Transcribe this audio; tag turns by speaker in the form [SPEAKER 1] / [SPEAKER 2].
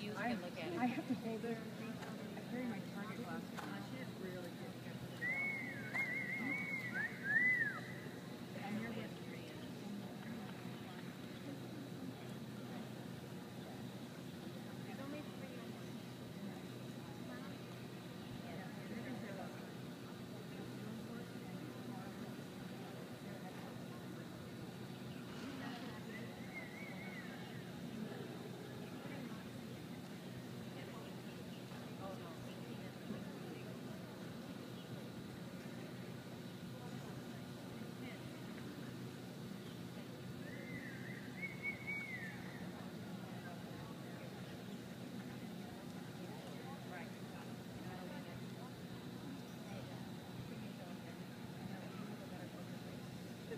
[SPEAKER 1] you can look at
[SPEAKER 2] I have to hold it.